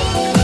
you